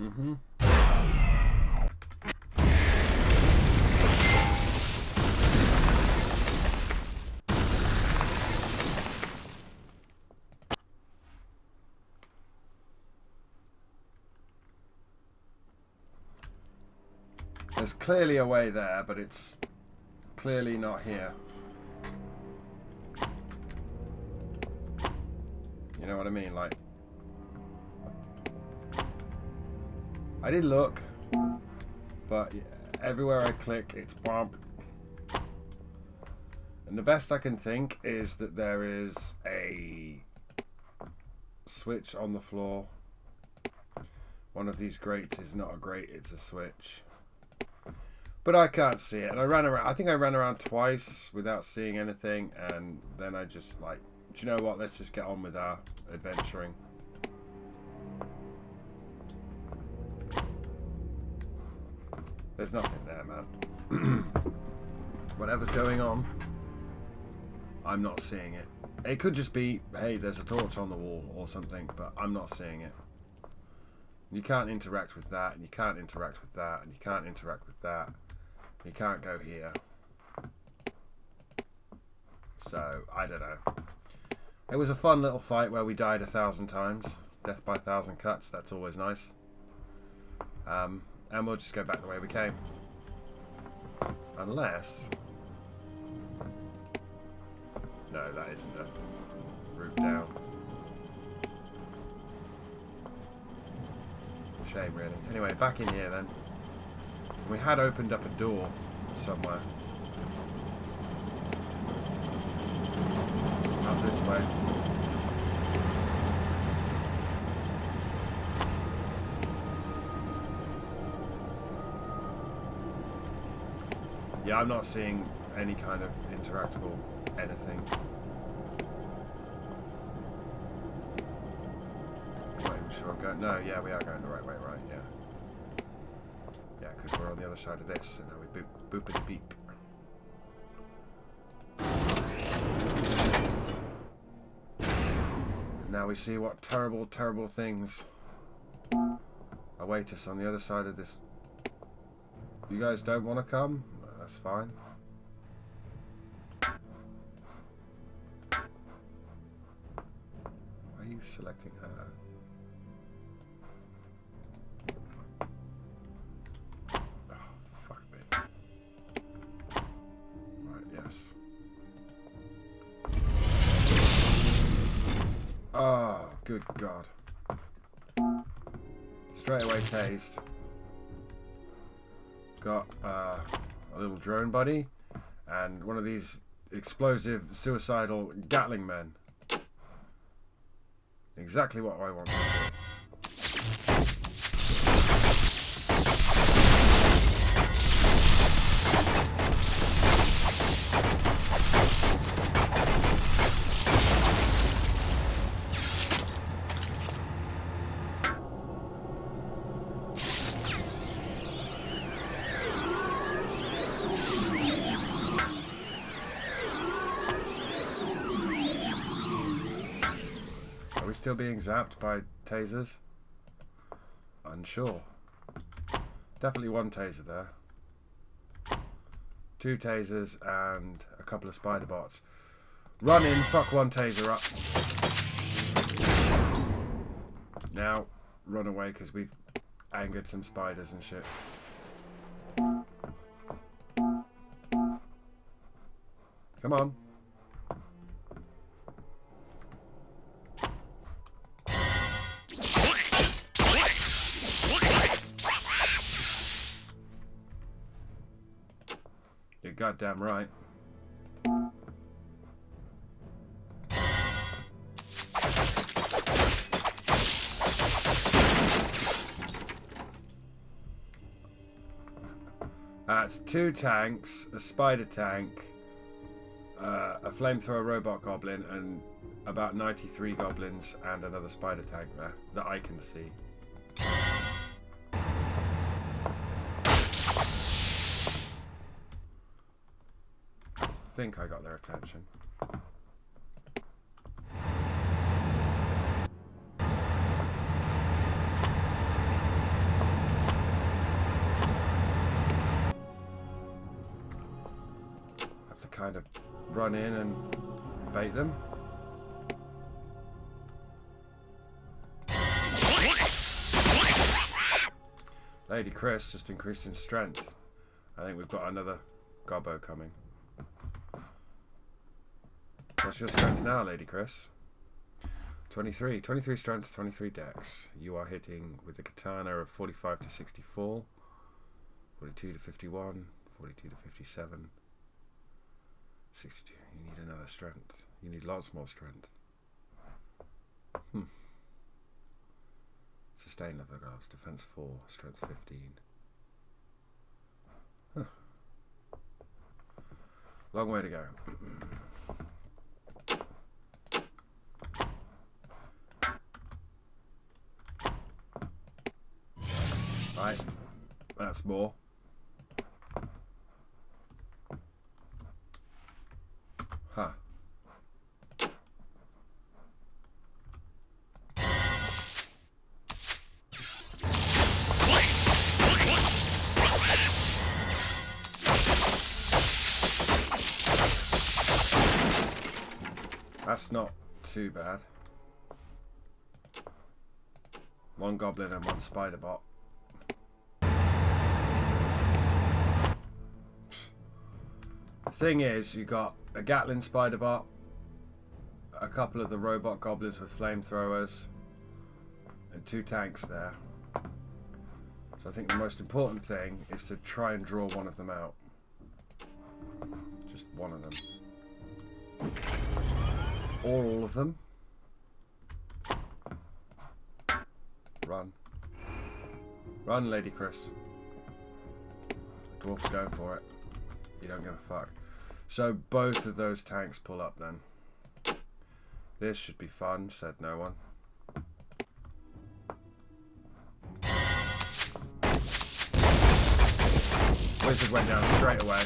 Mm-hmm. There's clearly a way there, but it's clearly not here. You know what I mean? Like, I did look, but everywhere I click, it's bump. And the best I can think is that there is a switch on the floor. One of these grates is not a grate, it's a switch. But I can't see it. And I ran around, I think I ran around twice without seeing anything. And then I just like, do you know what? Let's just get on with our adventuring. There's nothing there, man. Whatever's going on, I'm not seeing it. It could just be, hey, there's a torch on the wall or something, but I'm not seeing it. You can't interact with that, and you can't interact with that, and you can't interact with that. You can't go here. So, I don't know. It was a fun little fight where we died a thousand times. Death by a thousand cuts, that's always nice. Um, and we'll just go back the way we came. Unless... No, that isn't a route down. Shame, really. Anyway, back in here then. We had opened up a door somewhere. Up this way. Yeah, I'm not seeing any kind of interactable anything. Not even sure I'm going. No, yeah, we are going the right way, right? Yeah Yeah, because we're on the other side of this. and now we boop, boopity beep. Now we see what terrible, terrible things await us on the other side of this. You guys don't want to come? That's fine. Why are you selecting her? Oh, fuck me. Right, yes. Oh, good God. Straight away tased. Got uh, little drone buddy and one of these explosive, suicidal Gatling men. Exactly what I want still being zapped by tasers? Unsure. Definitely one taser there. Two tasers and a couple of spider bots. Run in, fuck one taser up. Now, run away because we've angered some spiders and shit. Come on. Goddamn right. That's two tanks, a spider tank, uh, a flamethrower robot goblin, and about 93 goblins and another spider tank there that I can see. think I got their attention. Have to kind of run in and bait them. Lady Chris just increased in strength. I think we've got another gobbo coming. What's your strength now, Lady Chris? 23. 23 strength, 23 dex. You are hitting with a katana of 45 to 64, 42 to 51, 42 to 57, 62. You need another strength. You need lots more strength. Hmm. Sustain level gloves, defense 4, strength 15. Huh. Long way to go. right, that's more. Huh. That's not too bad. One goblin and one spider bot. Thing is, you got a Gatling spider bot, a couple of the robot goblins with flamethrowers, and two tanks there. So I think the most important thing is to try and draw one of them out. Just one of them. Or all of them. Run. Run, Lady Chris. The dwarf's going for it. You don't give a fuck. So both of those tanks pull up then. This should be fun, said no one. Wizard went down straight away.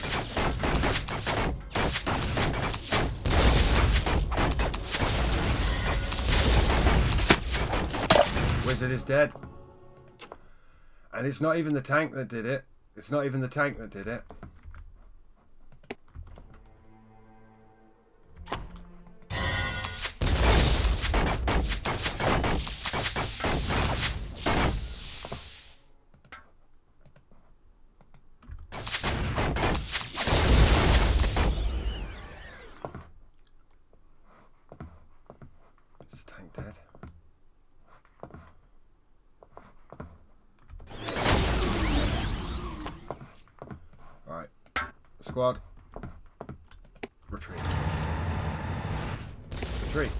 Wizard is dead. And it's not even the tank that did it. It's not even the tank that did it. Squad. Retreat. Retreat.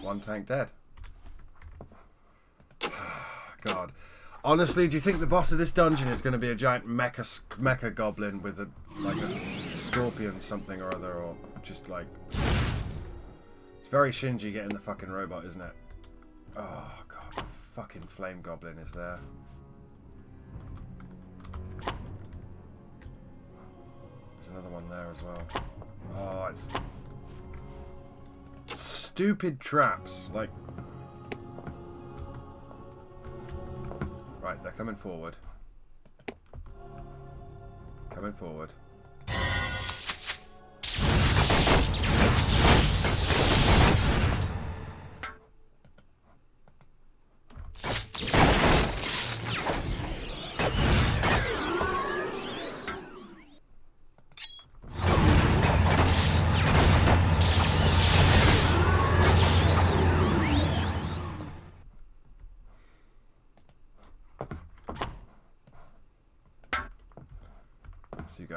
One tank dead. God. Honestly, do you think the boss of this dungeon is going to be a giant mecha mecha goblin with a like a scorpion something or other, or just like it's very Shinji getting the fucking robot, isn't it? Oh god, the fucking flame goblin is there. There's another one there as well. Oh, it's stupid traps like. Right, they're coming forward. Coming forward.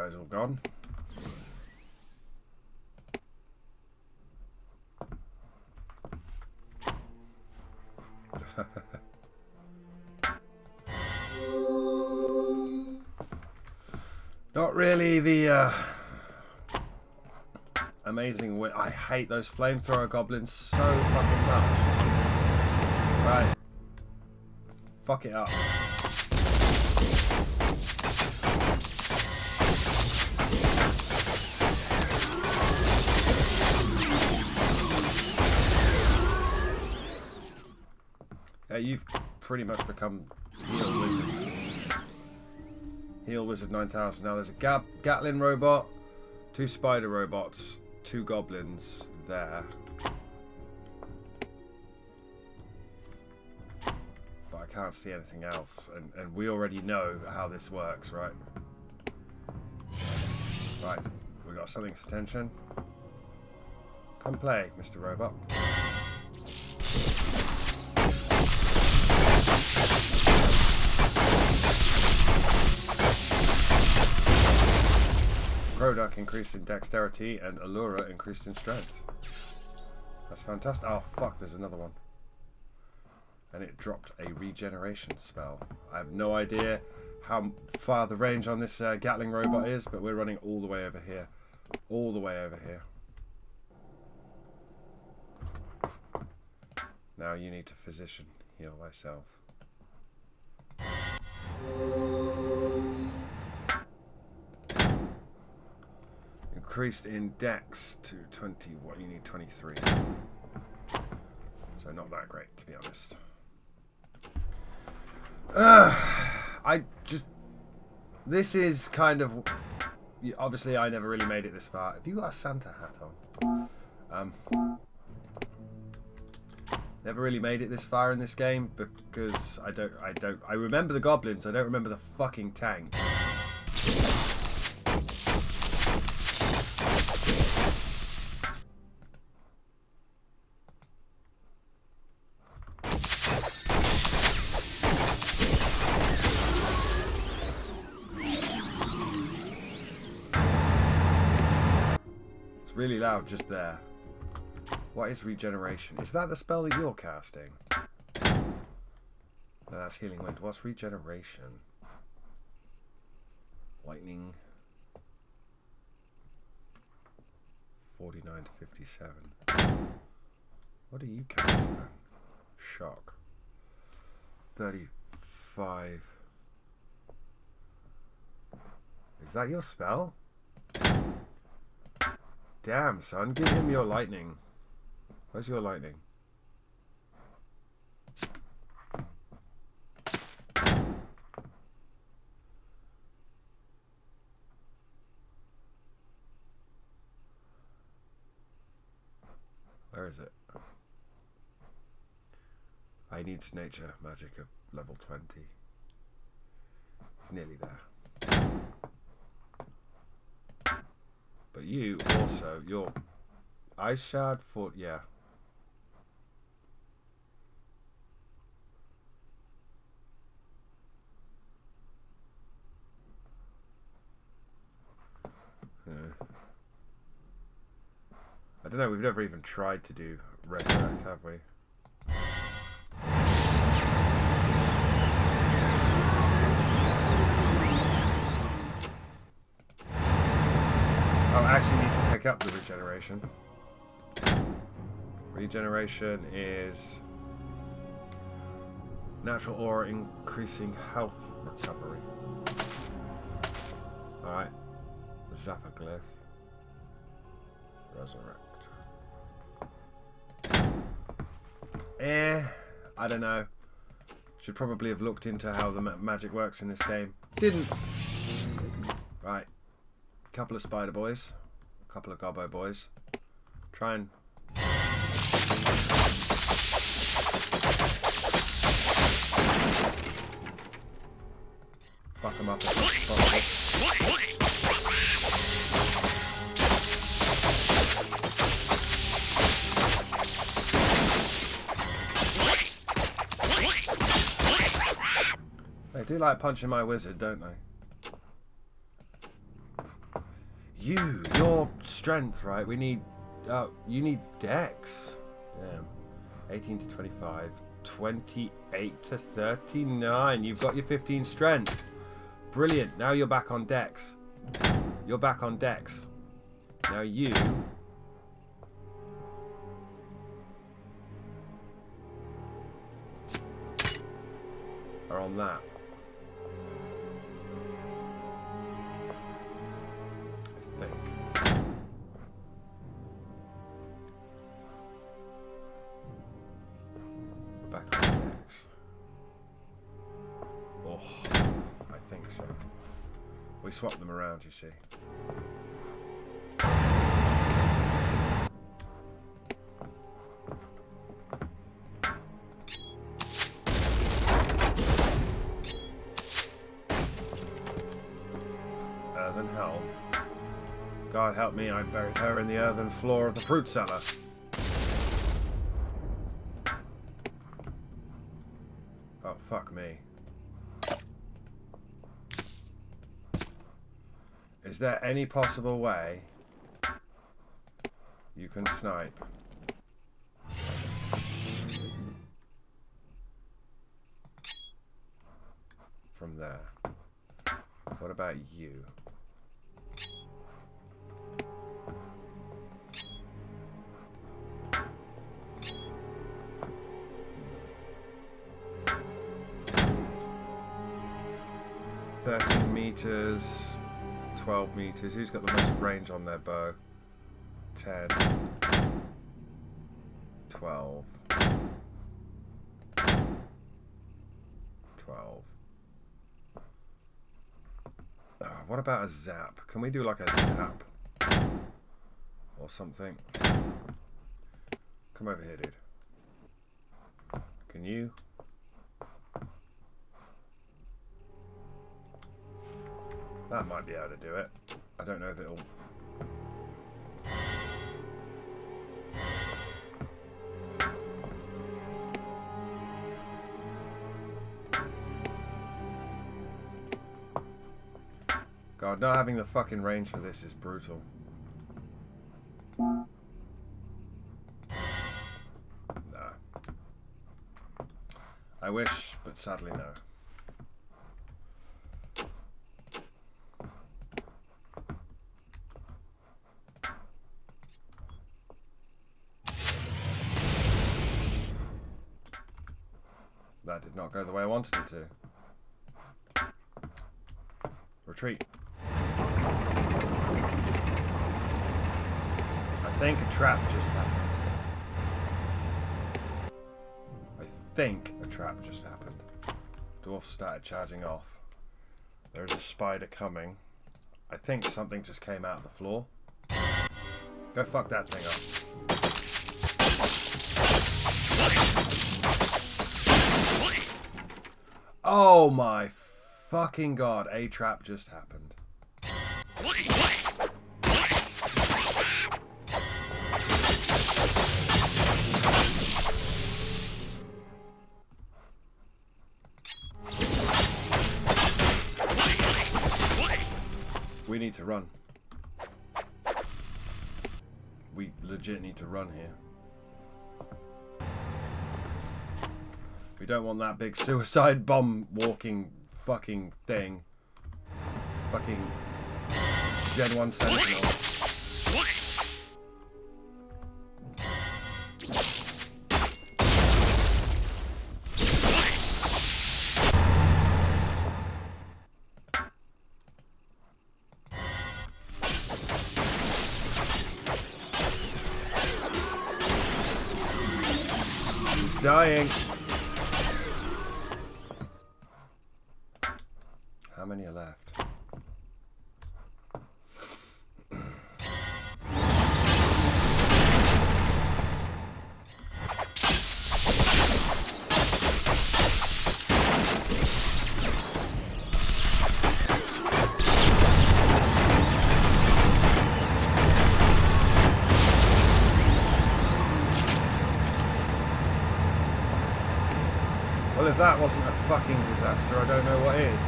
Guys all gone. Not really the uh, amazing way. I hate those flamethrower goblins so fucking much. Right. Fuck it up. Uh, you've pretty much become Heal Wizard. Heal Wizard 9000. Now there's a Gab Gatling robot, two spider robots, two goblins there. But I can't see anything else. And, and we already know how this works, right? Right, we got something's attention. Come play, Mr. Robot. Croduck increased in dexterity and Allura increased in strength. That's fantastic. Oh fuck, there's another one. And it dropped a regeneration spell. I have no idea how far the range on this uh, Gatling robot is, but we're running all the way over here. All the way over here. Now you need to physician heal thyself. Increased in dex to 20. What you need 23. So not that great, to be honest. Uh, I just. This is kind of. Obviously, I never really made it this far. Have you got a Santa hat on? Um, never really made it this far in this game because I don't. I don't. I remember the goblins. I don't remember the fucking tank. Loud just there. What is regeneration? Is that the spell that you're casting? No, that's healing wind. What's regeneration? Lightning. 49 to 57. What do you cast then? Shock. 35. Is that your spell? Damn, son. Give him your lightning. Where's your lightning? Where is it? I need nature magic of level 20. It's nearly there. But you also, your ice shard foot, yeah. yeah. I don't know, we've never even tried to do resurrect, have we? Actually need to pick up the regeneration. Regeneration is natural aura increasing health recovery. Alright. Zaphaglyph. Resurrect. Eh, I don't know. Should probably have looked into how the ma magic works in this game. Didn't. Right. Couple of spider boys couple of gobbo boys. Try and... Fuck them up They do like punching my wizard, don't they? You, your strength, right? We need, uh, you need dex. Damn. 18 to 25. 28 to 39. You've got your 15 strength. Brilliant. Now you're back on dex. You're back on dex. Now you... are on that. back on the axe. Oh, I think so. We swap them around, you see. Earthen helm. God help me, I buried her in the earthen floor of the fruit cellar. There any possible way you can snipe? From there. What about you? 12. Who's got the most range on their bow? 10. 12. 12. Uh, what about a zap? Can we do like a zap? Or something? Come over here, dude. Can you? That might be able to do it. I don't know if it'll... God, not having the fucking range for this is brutal. Nah. I wish, but sadly no. Go the way I wanted it to. Retreat. I think a trap just happened. I think a trap just happened. Dwarf started charging off. There's a spider coming. I think something just came out of the floor. Go fuck that thing up. Oh my fucking god, a trap just happened. We need to run. We legit need to run here. We don't want that big suicide bomb walking fucking thing. Fucking Gen 1 Sentinel. He's dying. many are left? Well, if that wasn't a fucking disaster, I don't know what is.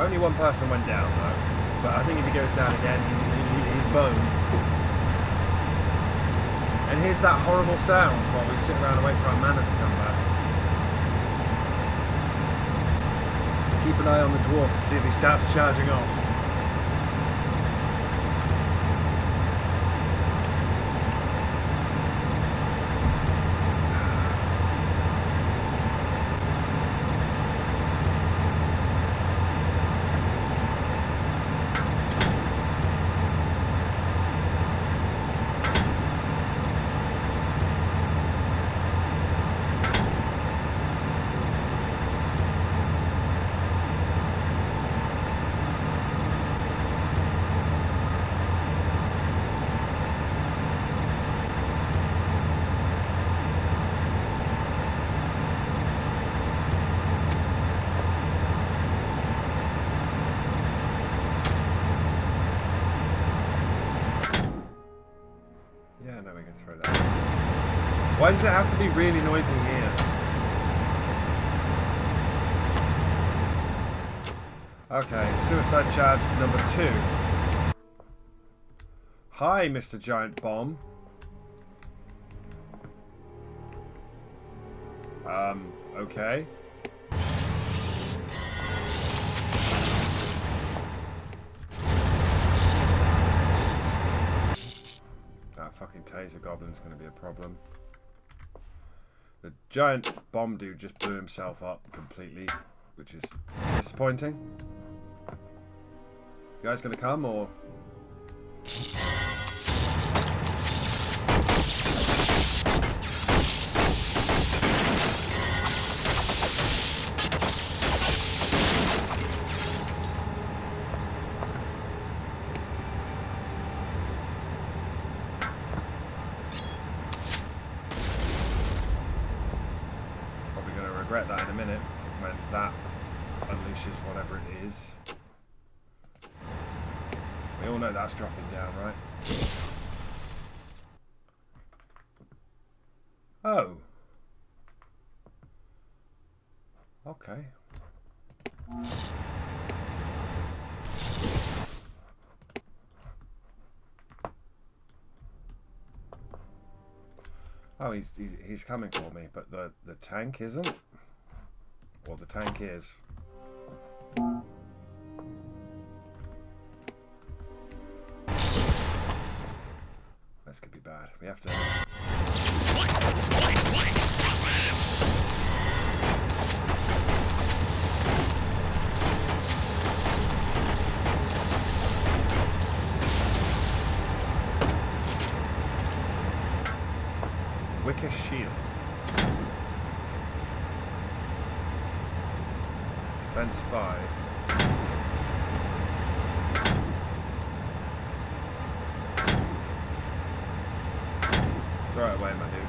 Only one person went down, though. But I think if he goes down again, he, he, he's boned. And here's that horrible sound while we sit around and wait for our mana to come back. Keep an eye on the dwarf to see if he starts charging off. Throw that. Why does it have to be really noisy here? Okay, suicide charge number two. Hi, Mr. Giant Bomb. Um, okay. Fucking taser goblin's gonna be a problem. The giant bomb dude just blew himself up completely, which is disappointing. You guys gonna come or? Is. We all know that's dropping down, right? Oh. Okay. Oh, he's, he's he's coming for me, but the the tank isn't. Well, the tank is. Bad. We have to. Wicker shield. Defense five. Throw it away, my dude.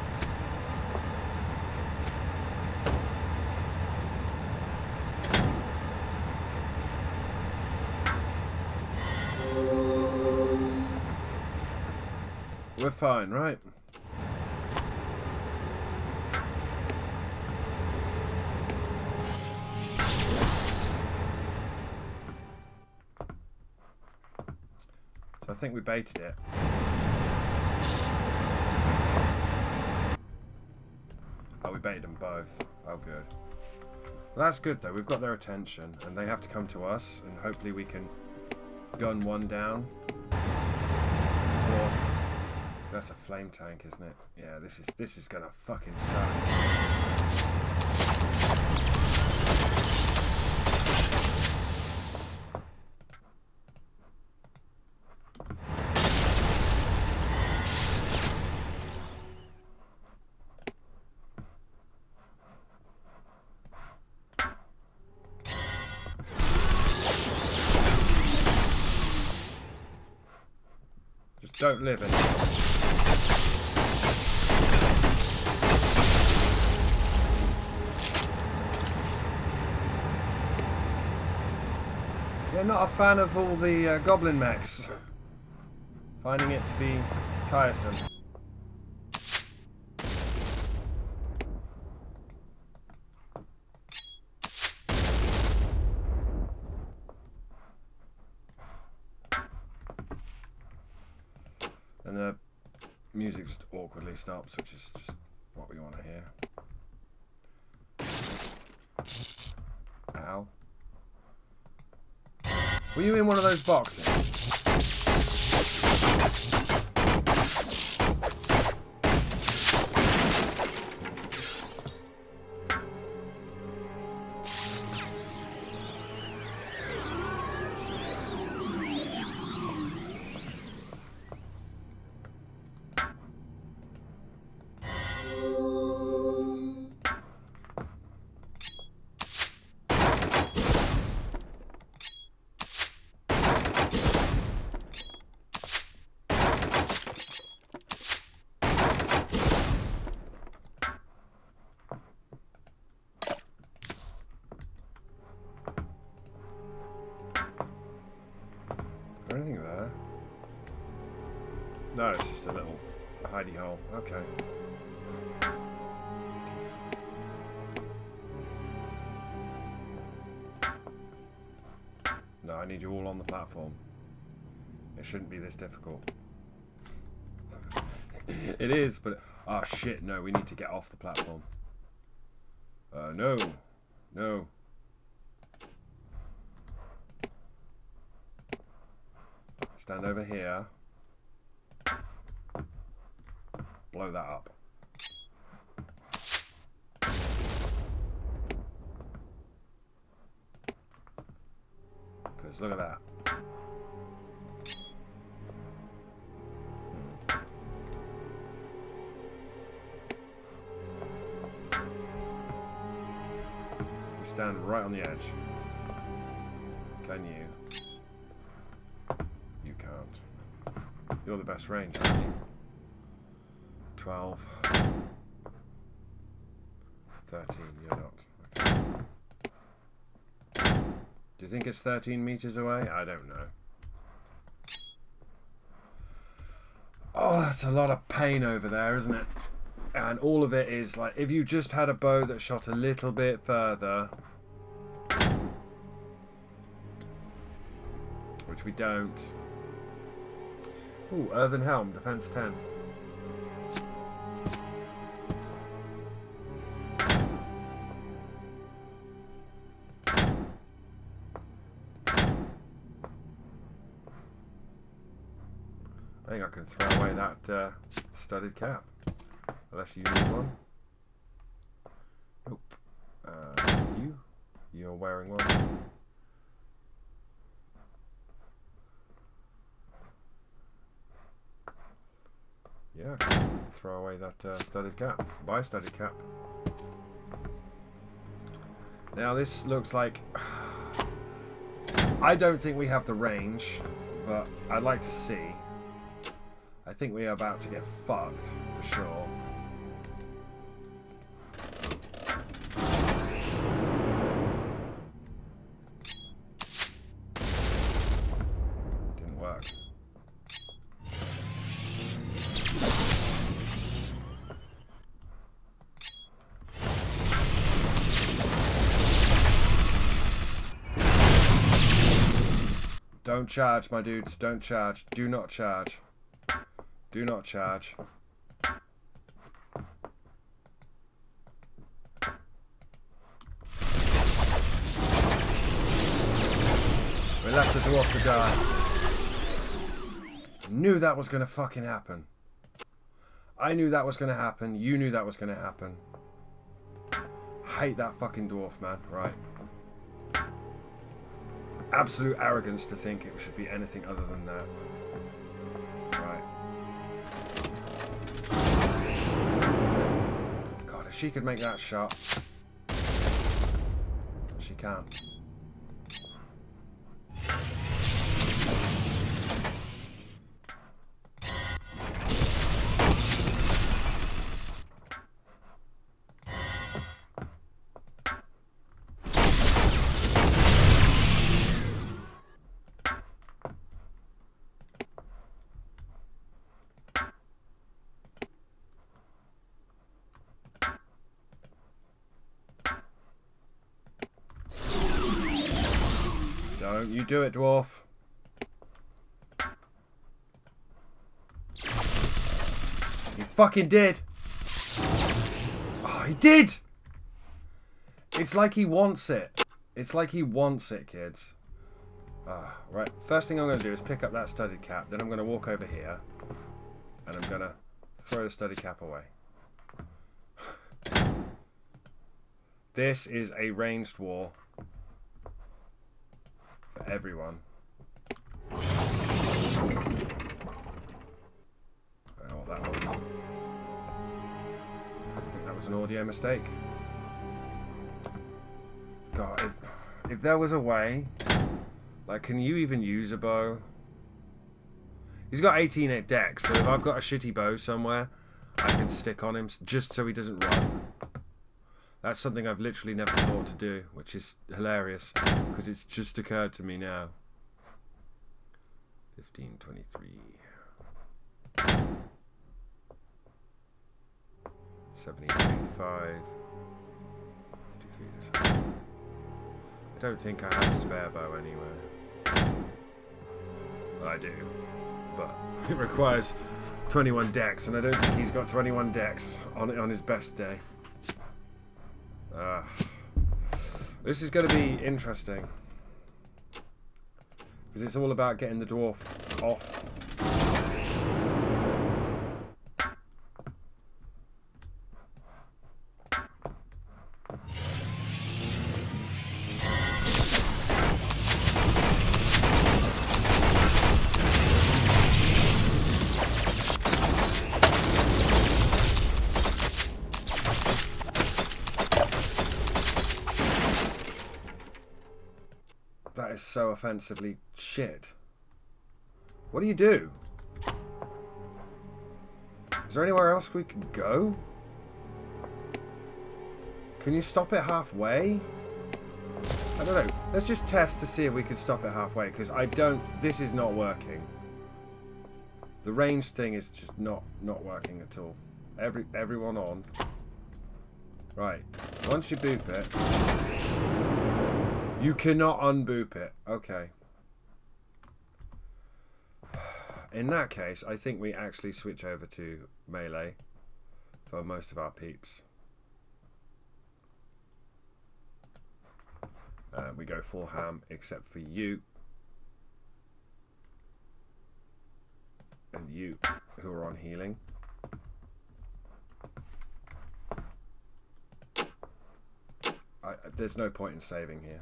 We're fine, right? So I think we baited it. Oh, we baited them both. Oh, good. Well, that's good, though. We've got their attention, and they have to come to us, and hopefully we can gun one down. Before... That's a flame tank, isn't it? Yeah, this is this is gonna fucking suck. Don't live in. Yeah, not a fan of all the uh, goblin mechs. Finding it to be tiresome. And the music just awkwardly stops, which is just what we want to hear. Ow. Were you in one of those boxes? No, it's just a little Hidey hole. Okay. No, I need you all on the platform. It shouldn't be this difficult. it is, but... Oh, shit, no, we need to get off the platform. Uh, no. No. Stand over here. Blow that up. Because look at that. You stand right on the edge. Can you? You can't. You're the best range, aren't you? 12. 13, you're not. Okay. Do you think it's 13 meters away? I don't know. Oh, that's a lot of pain over there, isn't it? And all of it is like, if you just had a bow that shot a little bit further, which we don't. Ooh, Earthen Helm, defense 10. Unless you one. Nope. Uh, you? You're wearing one. Yeah, throw away that uh, studded cap. Buy studded cap. Now this looks like... I don't think we have the range, but I'd like to see. I think we are about to get fucked, for sure. Charge, my dudes. Don't charge. Do not charge. Do not charge. We left the dwarf to die. Knew that was going to fucking happen. I knew that was going to happen. You knew that was going to happen. Hate that fucking dwarf, man. Right. Absolute arrogance to think it should be anything other than that. Right. God, if she could make that shot. She can't. Don't you do it, dwarf. He fucking did. Oh, he did. It's like he wants it. It's like he wants it, kids. Ah, right. First thing I'm going to do is pick up that studded cap. Then I'm going to walk over here. And I'm going to throw the studded cap away. This is a ranged war everyone. I don't know what that was. I think that was an audio mistake. God, if, if there was a way, like, can you even use a bow? He's got 18 at dex, so if I've got a shitty bow somewhere, I can stick on him just so he doesn't run. That's something I've literally never thought to do, which is hilarious, because it's just occurred to me now. 15, 23. 70, 85, 53. I don't think I have a spare bow anywhere. I do, but it requires 21 dex, and I don't think he's got 21 dex on on his best day. Uh, this is going to be interesting. Because it's all about getting the dwarf off. Shit. What do you do? Is there anywhere else we can go? Can you stop it halfway? I don't know. Let's just test to see if we can stop it halfway, because I don't... This is not working. The range thing is just not not working at all. Every Everyone on. Right. Once you boop it... You cannot unboop it. Okay. In that case, I think we actually switch over to melee for most of our peeps. Uh, we go full ham except for you. And you who are on healing. I, there's no point in saving here.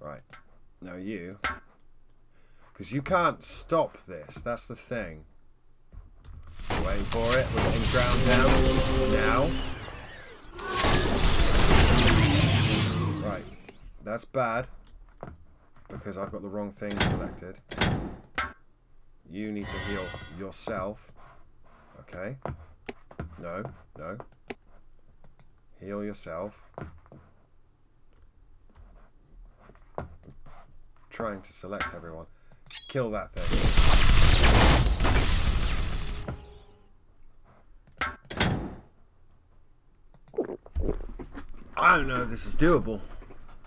Right. Now you. Because you can't stop this. That's the thing. Waiting for it. We're getting ground down. Now. Right. That's bad. Because I've got the wrong thing selected. You need to heal yourself. Okay. No. No. Heal yourself. Trying to select everyone. Kill that thing. I don't know if this is doable.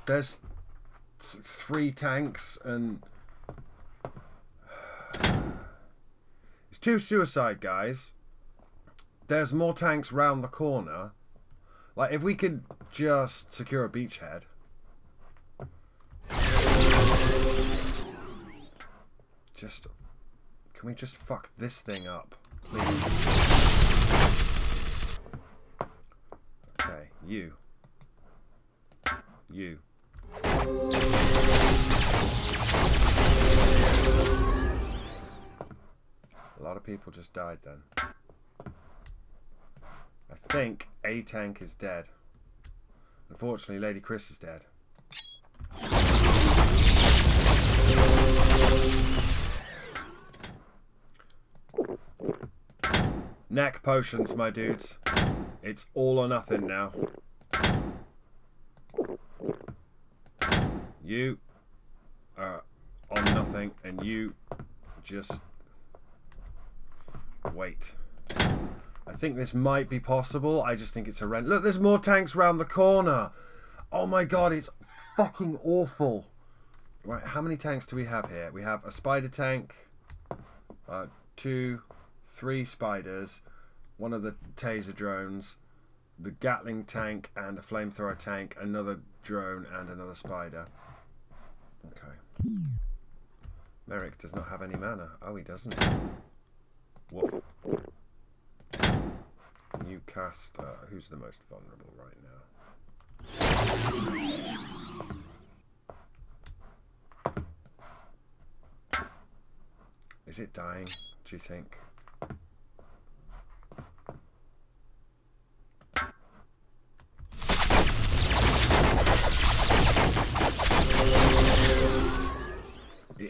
There's three tanks and... It's two suicide guys. There's more tanks round the corner. Like, if we could just secure a beachhead... Just... Can we just fuck this thing up? Please? Okay, you. You. A lot of people just died then. I think a tank is dead. Unfortunately, Lady Chris is dead. Neck potions, my dudes. It's all or nothing now. You are on nothing, and you just wait. I think this might be possible. I just think it's a rent. Look, there's more tanks round the corner. Oh my god, it's fucking awful. Right, how many tanks do we have here? We have a spider tank, uh, two, three spiders, one of the taser drones, the Gatling tank and a flamethrower tank, another drone and another spider. Okay. Merik does not have any mana. Oh, he doesn't. Woof. You cast... Uh, who's the most vulnerable right now? Is it dying, do you think?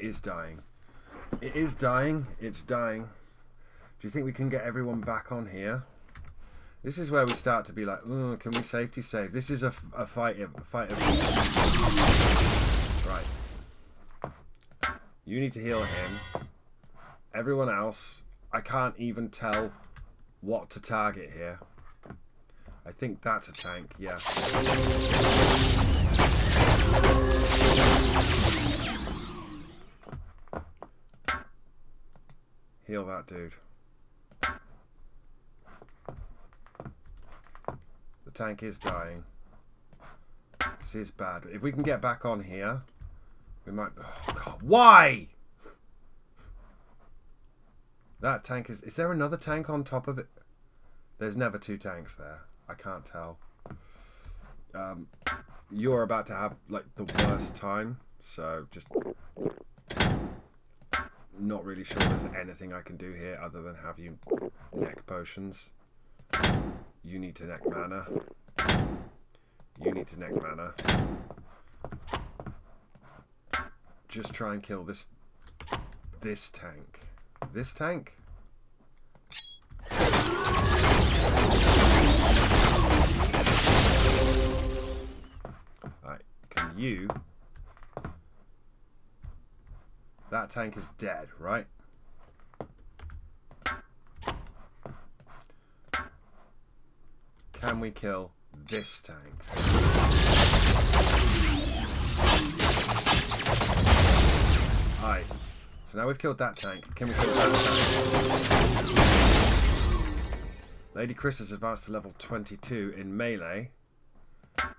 Is dying. It is dying. It's dying. Do you think we can get everyone back on here? This is where we start to be like, can we safety save? This is a, a fight. A fight. Of... Right. You need to heal him. Everyone else, I can't even tell what to target here. I think that's a tank, yeah. Heal that dude. The tank is dying. This is bad. If we can get back on here, we might... Oh, God. Why? That tank is... Is there another tank on top of it? There's never two tanks there. I can't tell. Um, you're about to have, like, the worst time. So, just... Not really sure there's anything I can do here other than have you neck potions. You need to neck mana. You need to neck mana. Just try and kill this this tank. This tank? Alright, can you... That tank is dead, right? Can we kill this tank? Alright. So now we've killed that tank. Can we kill that tank? Lady Chris has advanced to level 22 in melee.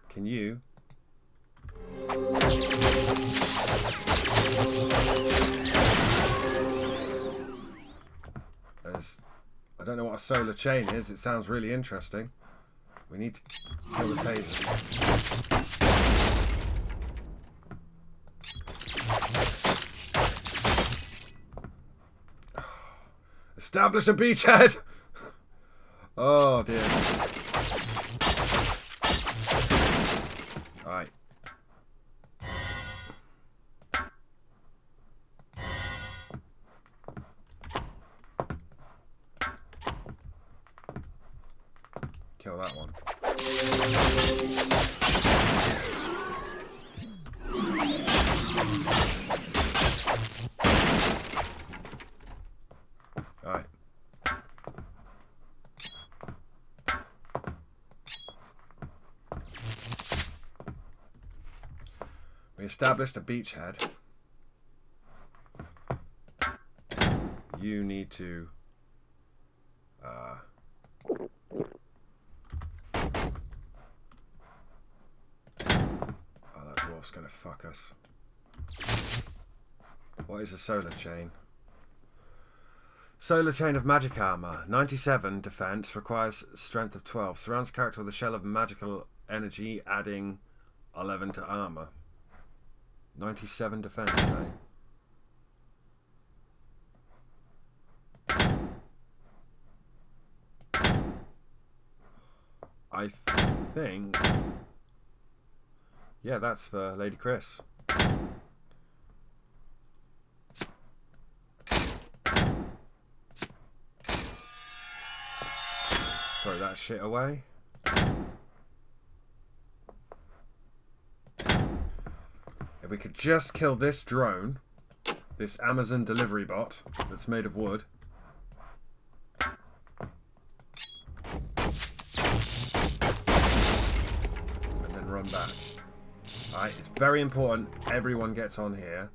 Can you? As I don't know what a solar chain is. It sounds really interesting. We need to kill the taser. Establish a beachhead! Oh dear. Established a beachhead. You need to uh, Oh, that dwarf's gonna fuck us. What is a solar chain? Solar chain of magic armor. 97 defense requires strength of 12. Surrounds character with a shell of magical energy, adding 11 to armor. 97 defense, eh? I think. Yeah, that's for Lady Chris. Throw that shit away. If we could just kill this drone, this Amazon delivery bot that's made of wood. Very important everyone gets on here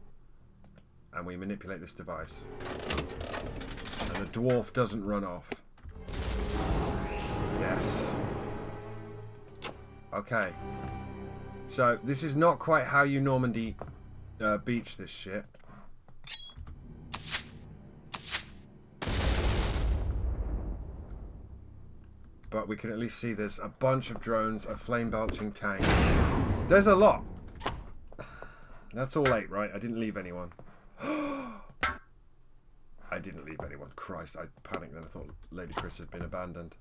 and we manipulate this device. And the dwarf doesn't run off. Yes. Okay. So, this is not quite how you Normandy uh, beach this shit. But we can at least see there's a bunch of drones, a flame-belching tank. There's a lot. That's all eight, right? I didn't leave anyone. I didn't leave anyone. Christ, I panicked then. I thought Lady Chris had been abandoned.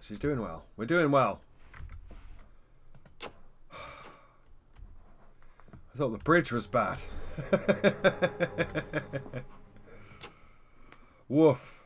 She's doing well. We're doing well. I thought the bridge was bad. Woof.